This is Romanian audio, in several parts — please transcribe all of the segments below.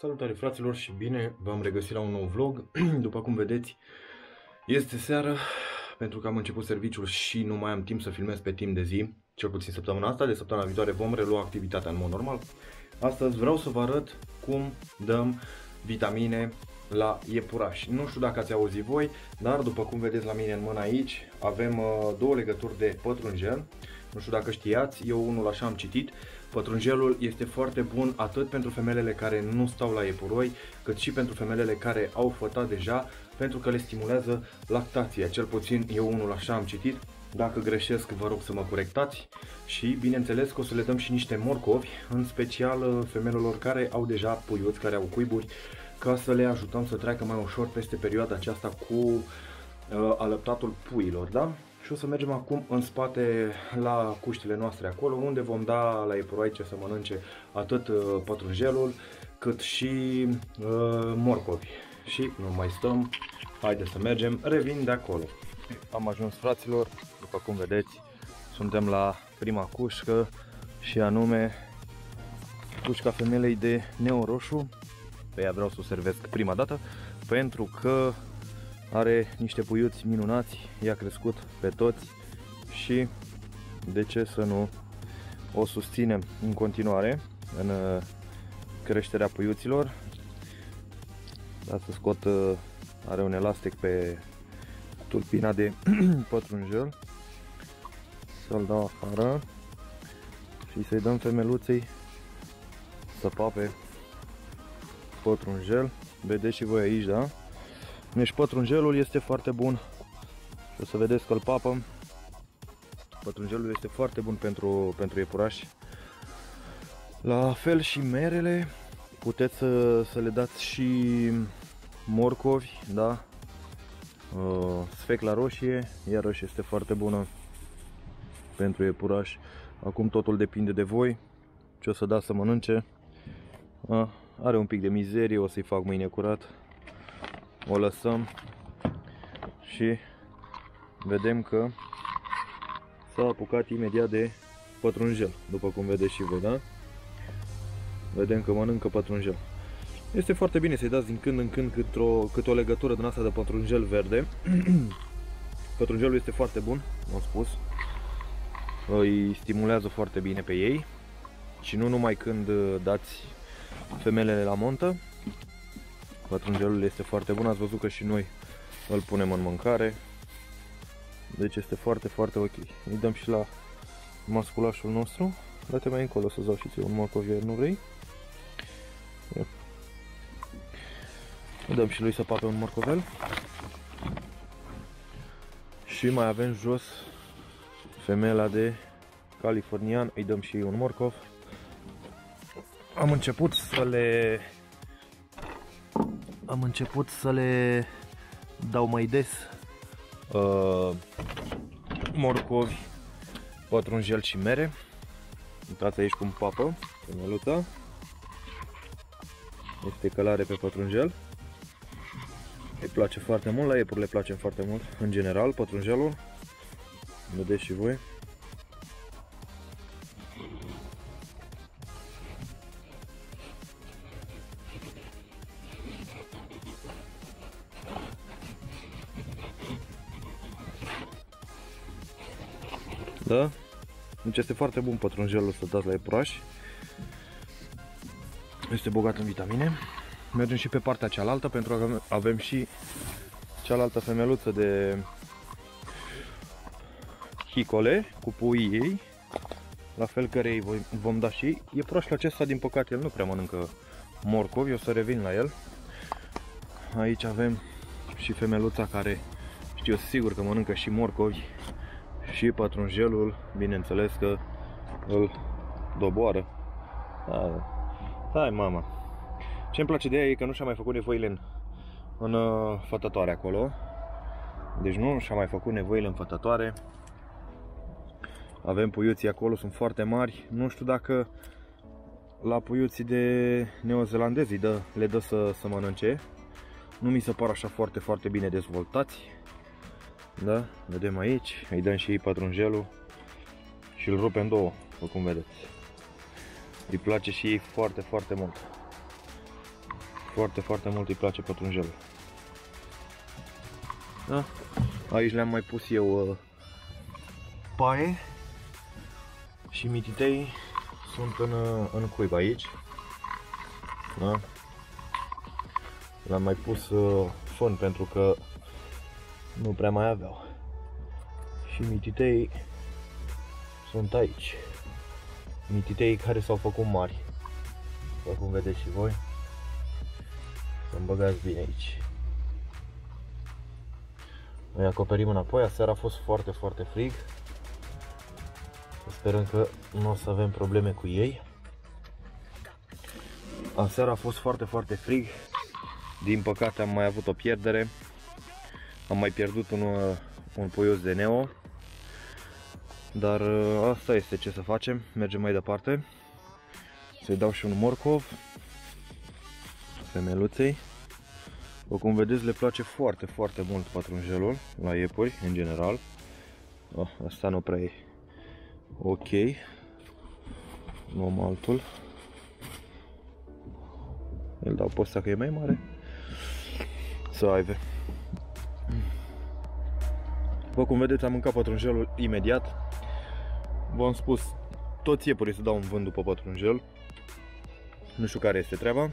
Salutare fraților și bine v-am regăsit la un nou vlog. După cum vedeți, este seară pentru că am început serviciul și nu mai am timp să filmez pe timp de zi, cel puțin săptămâna asta. De săptămâna viitoare vom relua activitatea în mod normal. Astăzi vreau să vă arăt cum dăm vitamine la iepuraș. Nu știu dacă ați auzit voi, dar după cum vedeți la mine în mână aici, avem uh, două legături de pătrunjel. Nu știu dacă știați, eu unul așa am citit. Pătrunjelul este foarte bun atât pentru femelele care nu stau la iepuroi, cât și pentru femelele care au fătat deja, pentru că le stimulează lactația. Cel puțin eu unul așa am citit. Dacă greșesc, vă rog să mă corectați și bineînțeles că o să le dăm și niște morcovi, în special uh, femelelor care au deja puiuți, care au cuiburi, ca să le ajutăm să treacă mai ușor peste perioada aceasta cu uh, alăptatul puilor, da? Și o să mergem acum în spate la cuștile noastre acolo, unde vom da la epuroaice să mănânce atât uh, pătrunjelul, cât și uh, morcovi. Și nu mai stăm, haideți să mergem, revin de acolo. Am ajuns fraților, după cum vedeți, suntem la prima cușcă și anume cușca femelei de neoroșu. Pe ea vreau să o servesc prima dată pentru că are niște puiuți minunați, i-a crescut pe toți și de ce să nu o susținem în continuare în uh, creșterea puiuților. Da, să scot, uh, are un elastic pe tulpina de pătrunjel. Să-l dau afară și să-i dăm femeluței să pape pătrunjel. Vedeți și voi aici, da? Deci pătrunjelul este foarte bun. O să vedeți că îl papăm. Pătrunjelul este foarte bun pentru, pentru iepurași. La fel și merele. Puteți să, să le dați și morcovi, da? Uh, sfecla roșie, iarăși este foarte bună pentru iepurași. Acum totul depinde de voi ce o să dați să mănânce. Uh, are un pic de mizerie, o să-i fac mâine curat o lăsăm și vedem că s-a apucat imediat de pătrunjel, după cum vedeți și voi, da? Vedem că mănâncă pătrunjel. Este foarte bine să-i dați din când în când cât o, cât o legătură din asta de pătrunjel verde. Pătrunjelul este foarte bun, am spus. Îi stimulează foarte bine pe ei. Și nu numai când dați femelele la montă, Pătrunjelul este foarte bun, ați văzut că și noi îl punem în mâncare. Deci este foarte, foarte ok. Îi dăm și la masculașul nostru. Date mai încolo să-ți dau și ție un morcovier, nu vrei? Ia. Îi dăm și lui să pape un morcovel. Și mai avem jos femela de californian, îi dăm și un morcov. Am început să le am început să le dau mai des uh, morcovi, pătrunjel și mere. Uitați aici cum papă femeluța. Este călare pe pătrunjel. Îi place foarte mult, la iepuri le place foarte mult, în general, pătrunjelul. Vedeți și voi. Da? Deci este foarte bun pătrunjelul să dați la iepuraș. Este bogat în vitamine. Mergem și pe partea cealaltă pentru că avem și cealaltă femeluță de hicole cu puii ei. La fel cărei vom da și iepurașul acesta din păcate el nu prea mănâncă morcovi, o să revin la el. Aici avem și femeluța care știu sigur că mănâncă și morcovi și pătrunjelul, bineînțeles că îl doboară. Da, hai mama. Ce-mi place de ea e că nu și-a mai făcut nevoile în, în uh, fătătoare acolo. Deci nu și-a mai făcut nevoile în fătătoare. Avem puiuții acolo, sunt foarte mari. Nu știu dacă la puiuții de neozelandezi dă, le dă să, să mănânce. Nu mi se par așa foarte, foarte bine dezvoltați. Da? Vedem aici, îi dăm și ei pătrunjelul și îl rupem două, după cum vedeți. Îi place și ei foarte, foarte mult. Foarte, foarte mult îi place pătrunjelul. Da? Aici le-am mai pus eu uh, paie și mititei sunt în, uh, în cuib aici. Da? L-am mai pus uh, fân pentru că nu prea mai aveau. Și mititei sunt aici. Mititei care s-au făcut mari. După cum vedeți și voi. Să-mi băgați bine aici. Noi acoperim înapoi. Aseară a fost foarte, foarte frig. Sperăm că nu o să avem probleme cu ei. Aseară a fost foarte, foarte frig. Din păcate am mai avut o pierdere. Am mai pierdut un, un puios de Neo. Dar uh, asta este ce să facem. Mergem mai departe. Să-i dau și un morcov. Femeluței. După cum vedeți, le place foarte, foarte mult patrunjelul la iepuri, în general. Oh, asta nu prea e ok. Luăm altul. Îl dau pe ăsta că e mai mare. Să aibă. După cum vedeți, am mâncat pătrunjelul imediat. V-am spus, toți iepurii să dau un vânt după pătrunjel. Nu știu care este treaba.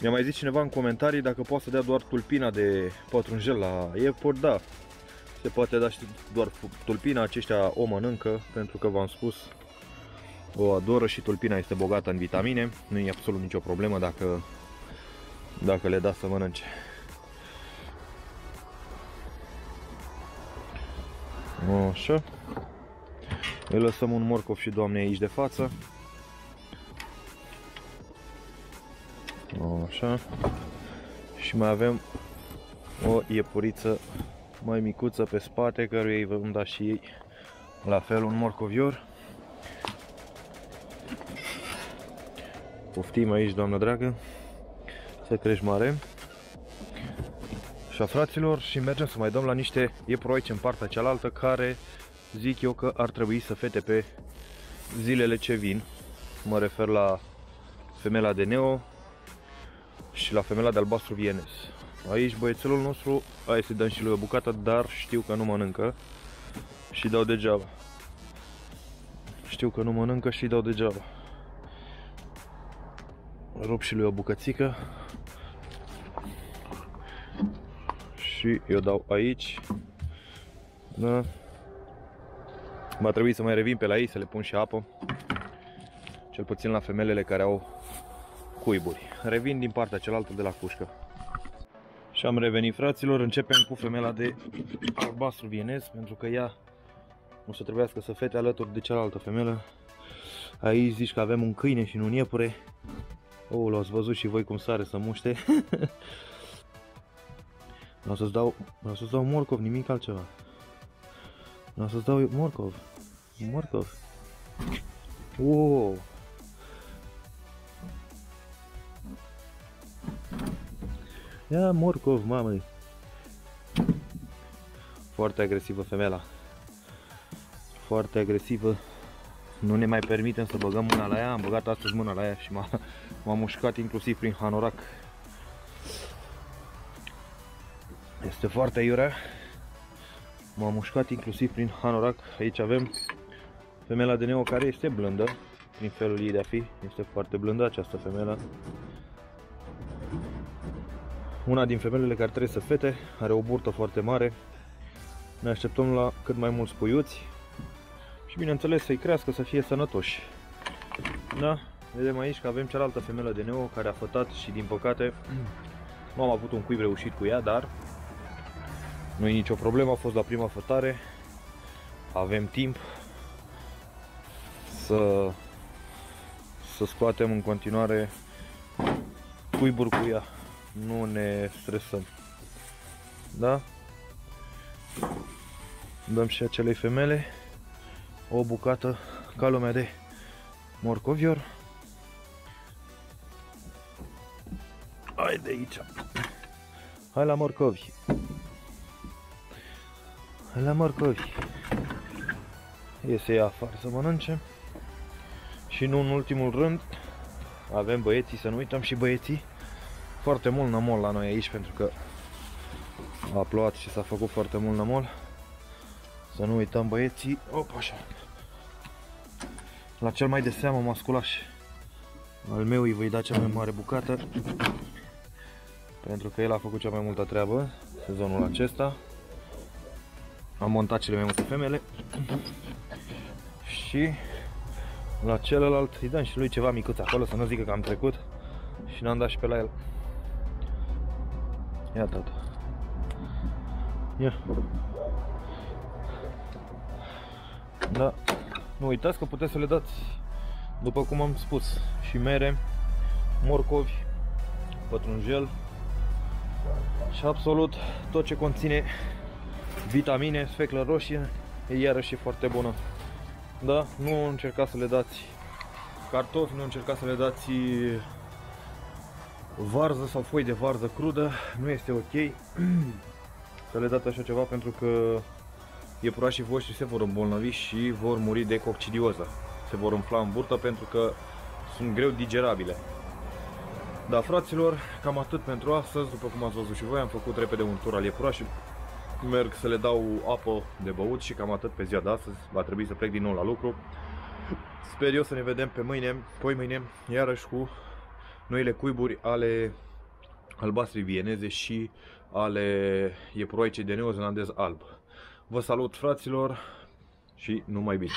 Mi-a mai zis cineva în comentarii dacă poate să dea doar tulpina de pătrunjel la iepuri. Da, se poate da și doar tulpina, aceștia o mănâncă, pentru că v-am spus, o adoră și tulpina este bogată în vitamine. Nu e absolut nicio problemă dacă, dacă le dați să mănânce. Așa. Îi lăsăm un morcov și doamne aici de față. Așa. Și mai avem o iepuriță mai micuță pe spate, căruia îi vom da și ei la fel un morcovior. Poftim aici, doamnă dragă, să crești mare. Așa, fraților, și mergem să mai dăm la niște iepuri aici în partea cealaltă, care zic eu că ar trebui să fete pe zilele ce vin. Mă refer la femela de neo și la femela de albastru vienes. Aici băiețelul nostru, hai să dăm și lui o bucată, dar știu că nu mănâncă și dau degeaba. Știu că nu mănâncă și dau degeaba. Rup și lui o bucățică. Și eu dau aici. Da. Va trebui să mai revin pe la ei, să le pun și apă. Cel puțin la femelele care au cuiburi. Revin din partea cealaltă de la cușcă. Și am revenit fraților, începem cu femela de albastru vienez, pentru că ea nu să trebuiască să fete alături de cealaltă femelă. Aici zici că avem un câine și nu un iepure. Oh, l-ați văzut și voi cum sare să muște. Vreau să-ți dau, vreau să-ți dau morcov, nimic altceva. Vreau să-ți dau morcov. Morcov. Wow. Ia morcov, mamă. Foarte agresivă femela. Foarte agresivă. Nu ne mai permitem să băgăm mâna la ea. Am băgat astăzi mâna la ea și m-a mușcat inclusiv prin hanorac. Este foarte iurea. M-a mușcat inclusiv prin hanorac. Aici avem femela de neo care este blândă. Prin felul ei de a fi. Este foarte blândă această femelă. Una din femelele care trebuie să fete, are o burtă foarte mare. Ne așteptăm la cât mai mulți puiuți și bineînțeles să-i crească, să fie sănătoși. Da, vedem aici că avem cealaltă femelă de neo care a fătat și din păcate nu am avut un cuib reușit cu ea, dar nu e nicio problemă, a fost la prima fătare. Avem timp să, să scoatem în continuare cuiburi cu ea nu ne stresăm. Da? Dăm și acelei femele o bucată ca lumea de morcovior. Hai de aici. Hai la morcovi. Hai la morcovi. Iese ea afară să mănânce. Și nu în ultimul rând, avem băieții, să nu uităm și băieții foarte mult nămol la noi aici pentru că a plouat și s-a făcut foarte mult nămol. Să nu uităm băieții. Op, așa. La cel mai de seamă masculaș al meu îi voi da cea mai mare bucată pentru că el a făcut cea mai multă treabă sezonul acesta. Am montat cele mai multe femele și la celălalt îi dăm și lui ceva micuț acolo să nu zică că am trecut și n-am dat și pe la el. Ia tata. Ia. Da. Nu uitați că puteți să le dați, după cum am spus, și mere, morcovi, pătrunjel și absolut tot ce conține vitamine, sfeclă roșie, e iarăși foarte bună. Da, nu încercați să le dați cartofi, nu încercați să le dați varză sau foi de varză crudă, nu este ok să le dați așa ceva pentru că iepurașii voștri se vor îmbolnăvi și vor muri de coccidioză. Se vor umfla în burtă pentru că sunt greu digerabile. Da, fraților, cam atât pentru astăzi. După cum ați văzut și voi, am făcut repede un tur al iepurașii. Merg să le dau apă de băut și cam atât pe ziua de astăzi. Va trebui să plec din nou la lucru. Sper eu să ne vedem pe mâine, poi mâine, iarăși cu noile cuiburi ale albastrii vieneze și ale iepuroicei de neozelandez alb. Vă salut fraților și numai bine!